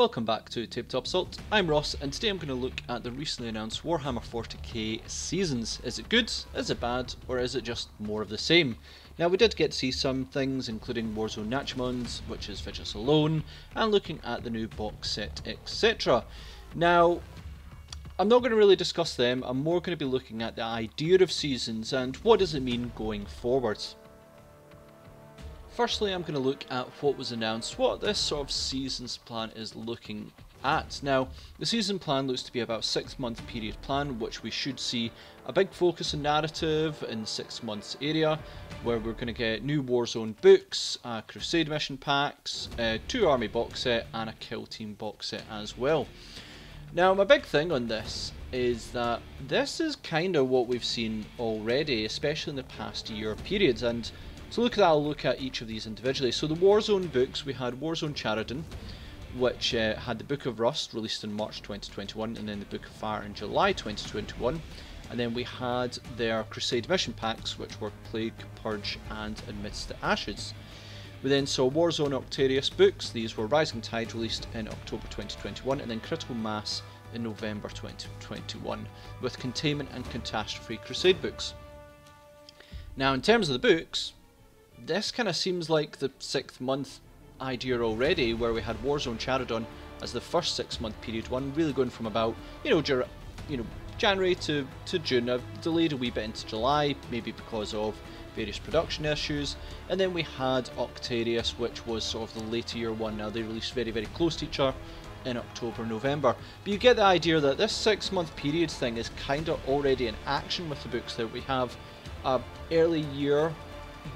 Welcome back to Tabletop Assault, I'm Ross, and today I'm going to look at the recently announced Warhammer 40k seasons. Is it good, is it bad, or is it just more of the same? Now, we did get to see some things, including Warzone Nachmund, which is Vigilus Alone, and looking at the new box set, etc. Now, I'm not going to really discuss them, I'm more going to be looking at the idea of seasons and what does it mean going forwards. Firstly, I'm going to look at what was announced, what this sort of seasons plan is looking at. Now, the season plan looks to be about six month period plan, which we should see a big focus on narrative in six months area, where we're going to get new Warzone books, uh, Crusade mission packs, uh, two army box set, and a kill team box set as well. Now, my big thing on this is that this is kind of what we've seen already, especially in the past year periods, and so look at I'll look at each of these individually. So the Warzone books, we had Warzone Charadon, which uh, had the Book of Rust released in March 2021, and then the Book of Fire in July 2021. And then we had their Crusade mission packs, which were Plague, Purge, and Amidst the Ashes. We then saw Warzone Octarius books, these were Rising Tide released in October 2021, and then Critical Mass in November 2021, with Containment and Catastrophe Crusade books. Now, in terms of the books, this kind of seems like the sixth month idea already, where we had Warzone Charadon as the first six month period one, really going from about you know Ger- you know January to, to June, I've delayed a wee bit into July, maybe because of various production issues, and then we had Octarius, which was sort of the later year one. Now they released very very close to each other in October, November. But you get the idea that this six month period thing is kind of already in action with the books that we have a early year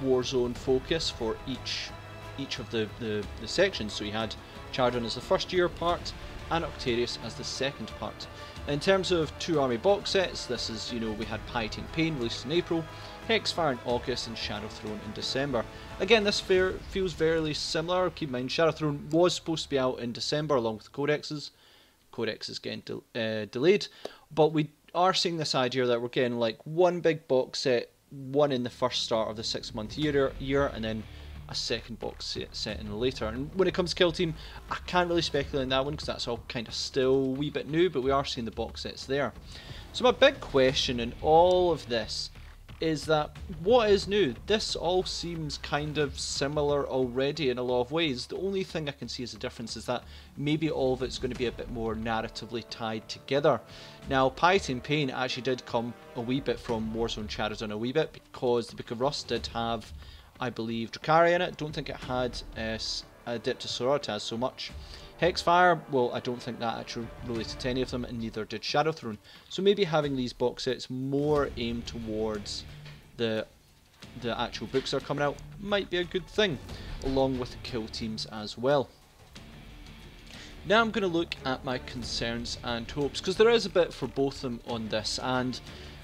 Warzone focus for each each of the, the, the sections. So you had Charadon as the first year part and Octarius as the second part. In terms of two army box sets, this is, you know, we had Piety and Pain released in April, Hexfire in August, and Shadow Throne in December. Again, this fair feels very similar. Keep in mind, Shadow Throne was supposed to be out in December along with Codexes. Codex is getting de- uh, delayed, but we are seeing this idea that we're getting like one big box set one in the first start of the six month year, year and then a second box set in later. And when it comes to Kill Team, I can't really speculate on that one because that's all kind of still a wee bit new, but we are seeing the box sets there. So my big question in all of this is that what is new? This all seems kind of similar already in a lot of ways. The only thing I can see as a difference is that maybe all of it's going to be a bit more narratively tied together. Now, Piety and Pain actually did come a wee bit from Warzone Charadon a wee bit because the Book of Rust did have, I believe, Drukhari in it. Don't think it had uh, Adeptus Sororitas so much. Hexfire, well, I don't think that actually related to any of them, and neither did Shadowthrone. So maybe having these box sets more aimed towards the the actual books that are coming out might be a good thing, along with the kill teams as well. Now I'm going to look at my concerns and hopes, because there is a bit for both of them on this, and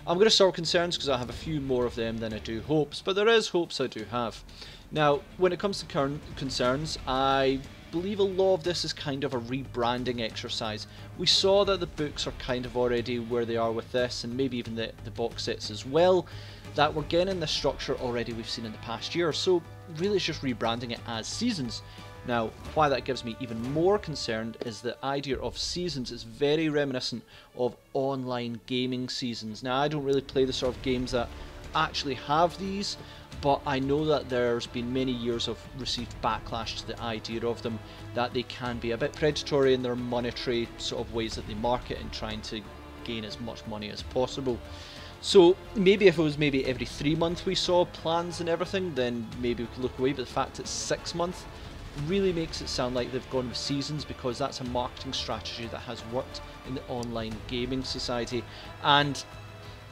I'm going to start concerns because I have a few more of them than I do hopes, but there is hopes I do have. Now, when it comes to current concerns, I believe a lot of this is kind of a rebranding exercise. We saw that the books are kind of already where they are with this, and maybe even the, the box sets as well, that we're getting the structure already we've seen in the past year. So really it's just rebranding it as seasons. Now, why that gives me even more concerned is the idea of seasons is very reminiscent of online gaming seasons. Now, I don't really play the sort of games that actually have these, but I know that there's been many years of received backlash to the idea of them, that they can be a bit predatory in their monetary sort of ways that they market and trying to gain as much money as possible. So maybe if it was maybe every three months we saw plans and everything, then maybe we could look away. But the fact it's six months really makes it sound like they've gone with seasons because that's a marketing strategy that has worked in the online gaming society. And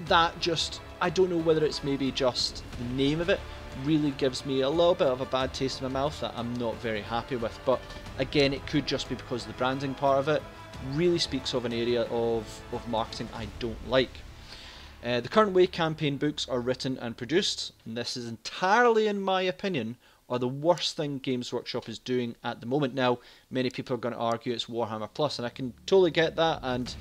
that just, I don't know whether it's maybe just the name of it, really gives me a little bit of a bad taste in my mouth that I'm not very happy with. But again, it could just be because the branding part of it really speaks of an area of, of marketing I don't like. Uh, the current way campaign books are written and produced, and this is entirely in my opinion, are the worst thing Games Workshop is doing at the moment. Now, many people are going to argue it's Warhammer Plus, and I can totally get that, and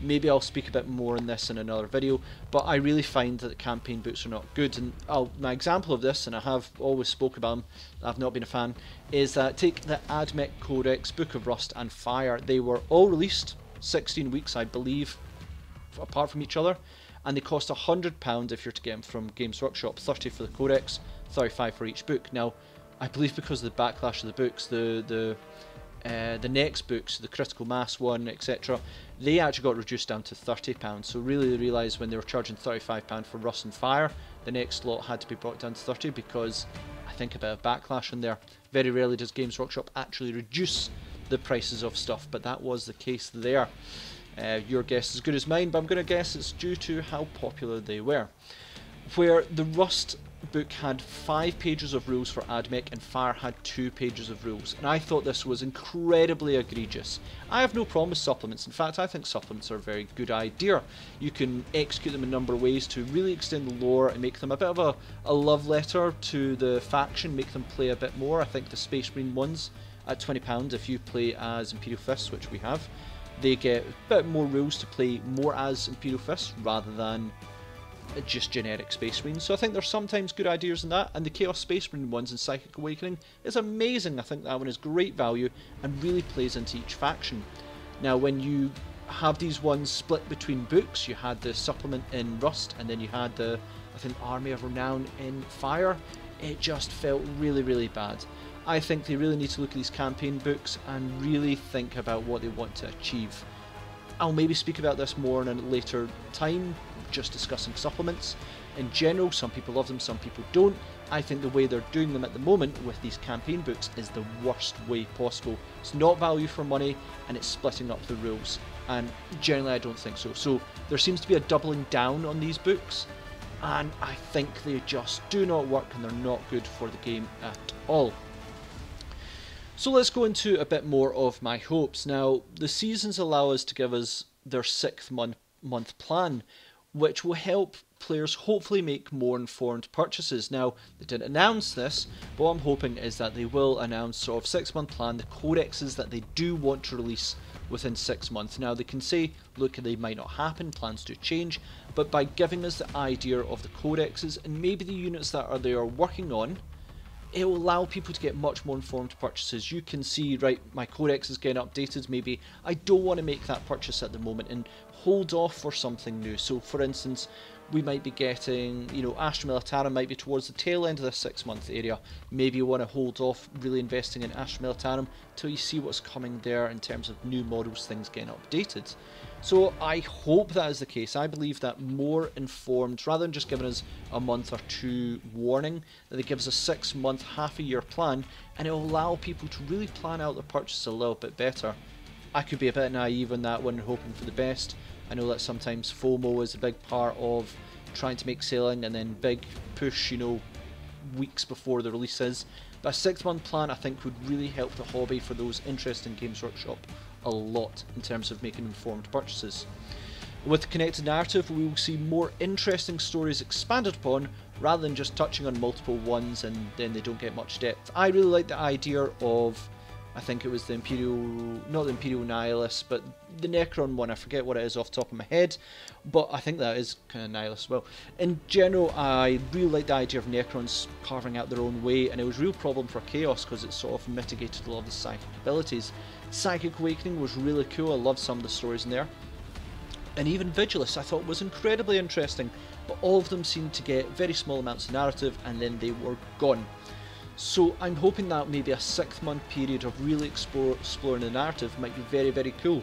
Maybe I'll speak a bit more on this in another video, but I really find that campaign books are not good. And I'll, my example of this, and I have always spoke about them, I've not been a fan, is that take the Admech Codex, Book of Rust, and Fire. They were all released 16 weeks, I believe, apart from each other, and they cost £100 if you're to get them from Games Workshop, 30 for the Codex, 35 for each book. Now, I believe because of the backlash of the books, the the uh, the next books, the critical mass one, etc., they actually got reduced down to thirty pounds. So really, they realised when they were charging thirty-five pound for Rust and Fire, the next lot had to be brought down to thirty because I think a bit of backlash in there. Very rarely does Games Workshop actually reduce the prices of stuff, but that was the case there. Uh, your guess is as good as mine, but I'm going to guess it's due to how popular they were. Where the Rust book had five pages of rules for AdMech and Fire had two pages of rules, and I thought this was incredibly egregious. I have no problem with supplements, in fact I think supplements are a very good idea. You can execute them in a number of ways to really extend the lore and make them a bit of a, a love letter to the faction, make them play a bit more. I think the Space Marine ones at £20 if you play as Imperial Fists, which we have, they get a bit more rules to play more as Imperial Fists rather than just generic Space Marines. So I think there's sometimes good ideas in that, and the Chaos Space Marine ones in Psychic Awakening is amazing. I think that one is great value and really plays into each faction. Now, when you have these ones split between books, you had the supplement in Rust, and then you had the, I think, Army of Renown in Fire. It just felt really, really bad. I think they really need to look at these campaign books and really think about what they want to achieve. I'll maybe speak about this more in a later time, just discussing supplements. In general, some people love them, some people don't. I think the way they're doing them at the moment with these campaign books is the worst way possible. It's not value for money and it's splitting up the rules. And generally, I don't think so. So there seems to be a doubling down on these books, and I think they just do not work and they're not good for the game at all. So let's go into a bit more of my hopes. Now, the seasons allow us to give us their sixth month, month plan, which will help players hopefully make more informed purchases. Now, they didn't announce this, but what I'm hoping is that they will announce sort of six month plan, the codexes that they do want to release within six months. Now, they can say, look, they might not happen, plans do change, but by giving us the idea of the codexes and maybe the units that are they are working on, it will allow people to get much more informed purchases. You can see, right, my codex is getting updated, maybe I don't want to make that purchase at the moment and hold off for something new. So for instance, we might be getting, you know, Astra Militarum might be towards the tail end of this six month area. Maybe you want to hold off really investing in Astra Militarum till you see what's coming there in terms of new models, things getting updated. So I hope that is the case. I believe that more informed, rather than just giving us a month or two warning, that it gives a six month, half a year plan, and it will allow people to really plan out their purchase a little bit better. I could be a bit naive on that one, hoping for the best. I know that sometimes FOMO is a big part of trying to make sailing and then big push, you know, weeks before the releases. But a six month plan I think would really help the hobby for those interested in Games Workshop a lot in terms of making informed purchases. With the connected narrative, we will see more interesting stories expanded upon rather than just touching on multiple ones and then they don't get much depth. I really like the idea of, I think it was the Imperial, not the Imperial Nihilist, but the Necron one, I forget what it is off top of my head, but I think that is kind of Nihilist as well. In general, I really like the idea of Necrons carving out their own way, and it was a real problem for Chaos because it sort of mitigated a lot of the psychic abilities. Psychic Awakening was really cool, I loved some of the stories in there. And even Vigilus I thought was incredibly interesting, but all of them seemed to get very small amounts of narrative and then they were gone. So I'm hoping that maybe a six month period of really explore, exploring the narrative might be very, very cool.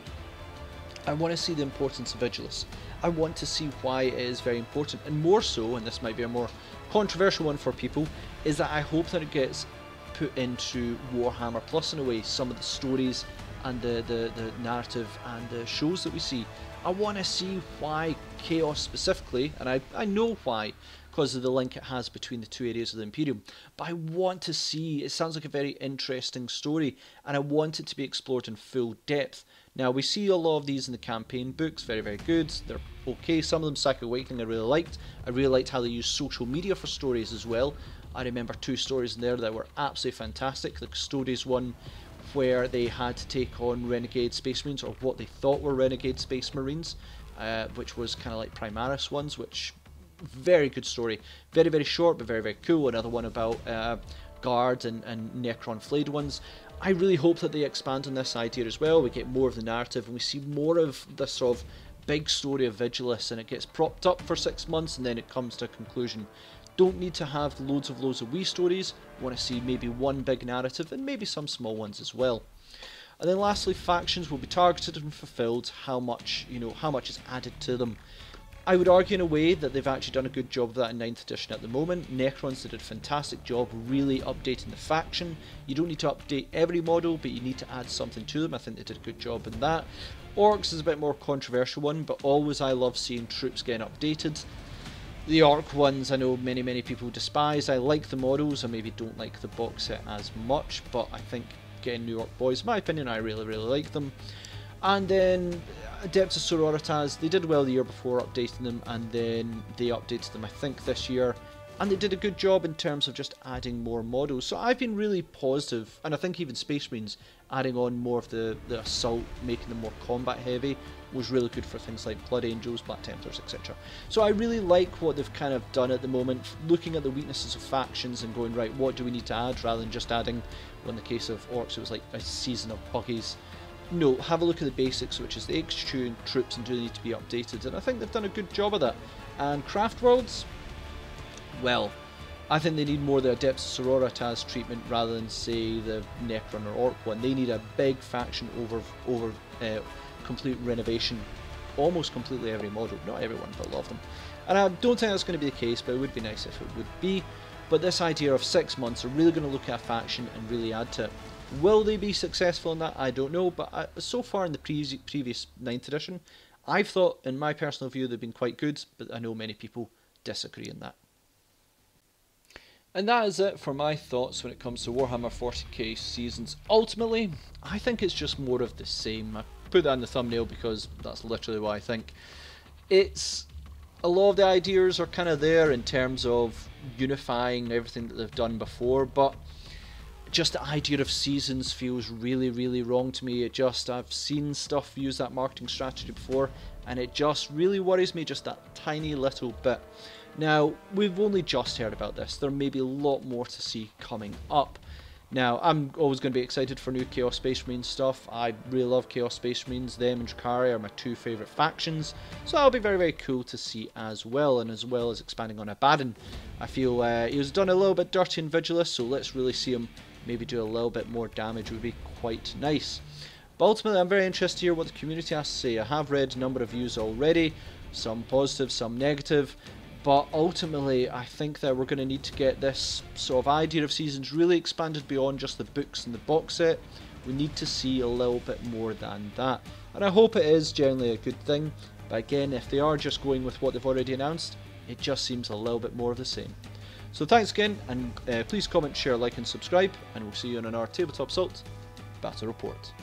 I want to see the importance of Vigilus. I want to see why it is very important, and more so, and this might be a more controversial one for people, is that I hope that it gets put into Warhammer Plus in a way, some of the stories and the, the, the narrative and the shows that we see. I want to see why Chaos specifically, and I, I know why, because of the link it has between the two areas of the Imperium. But I want to see, it sounds like a very interesting story, and I want it to be explored in full depth. Now, we see a lot of these in the campaign books, very, very good. They're okay. Some of them, Psychic Awakening, I really liked. I really liked how they use social media for stories as well. I remember two stories in there that were absolutely fantastic. The Custodes one, where they had to take on Renegade Space Marines, or what they thought were Renegade Space Marines, uh, which was kind of like Primaris ones, which very good story. Very, very short, but very, very cool. Another one about uh, guards and, and Necron flayed ones. I really hope that they expand on this idea as well. We get more of the narrative and we see more of this sort of big story of Vigilus and it gets propped up for six months and then it comes to a conclusion. Don't need to have loads of loads of wee stories. Want to see maybe one big narrative and maybe some small ones as well. And then lastly, factions will be targeted and fulfilled. How much, you know, how much is added to them. I would argue in a way that they've actually done a good job of that in 9th edition at the moment. Necrons did a fantastic job really updating the faction. You don't need to update every model, but you need to add something to them. I think they did a good job in that. Orks is a bit more controversial one, but always I love seeing troops getting updated. The Ork ones I know many, many people despise. I like the models, I maybe don't like the box set as much, but I think getting New Ork boys, my opinion, I really, really like them. And then uh, Adeptus Sororitas, they did well the year before updating them, and then they updated them, I think, this year. And they did a good job in terms of just adding more models. So I've been really positive, and I think even Space Marines adding on more of the, the assault, making them more combat heavy, was really good for things like Blood Angels, Black Templars, etc. So I really like what they've kind of done at the moment, looking at the weaknesses of factions and going, right, what do we need to add, rather than just adding, well, in the case of Orks, it was like a season of buggies no, have a look at the basics, which is the HQ troops and do they need to be updated, and I think they've done a good job of that. And Craft Worlds, well, I think they need more of the Adeptus Sororitas treatment rather than say the Necron or Ork one. They need a big faction over over uh, complete renovation, almost completely every model. Not everyone, but a lot of them. And I don't think that's going to be the case, but it would be nice if it would be. But this idea of six months are really going to look at a faction and really add to it. Will they be successful in that? I don't know, but I, so far in the pre- previous 9th edition, I've thought, in my personal view, they've been quite good, but I know many people disagree in that. And that is it for my thoughts when it comes to Warhammer 40k seasons. Ultimately, I think it's just more of the same. I put that in the thumbnail because that's literally what I think. It's a lot of the ideas are kind of there in terms of unifying everything that they've done before, but just the idea of seasons feels really, really wrong to me. It just, I've seen stuff use that marketing strategy before, and it just really worries me just that tiny little bit. Now, we've only just heard about this. There may be a lot more to see coming up. Now, I'm always going to be excited for new Chaos Space Marine stuff. I really love Chaos Space Marines. Them and Drukhari are my two favourite factions. So that'll be very, very cool to see as well. And as well as expanding on Abaddon. I feel uh, he was done a little bit dirty in Vigilus, so let's really see him maybe do a little bit more damage would be quite nice. But ultimately, I'm very interested to hear what the community has to say. I have read a number of views already, some positive, some negative, but ultimately, I think that we're going to need to get this sort of idea of seasons really expanded beyond just the books and the box set. We need to see a little bit more than that. And I hope it is generally a good thing, but again, if they are just going with what they've already announced, it just seems a little bit more of the same. So thanks again, and uh, please comment, share, like, and subscribe, and we'll see you on our Tabletop Assault Battle Report.